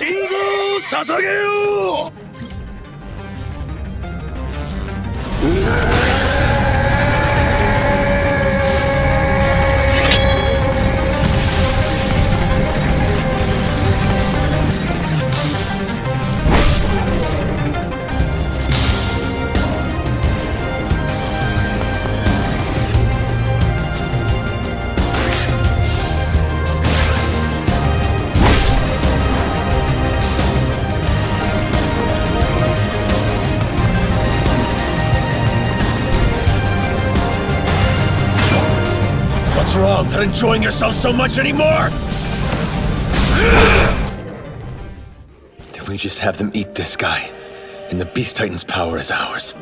心臓を捧げよう。What's wrong? Not enjoying yourself so much anymore? Did we just have them eat this guy? And the Beast Titan's power is ours.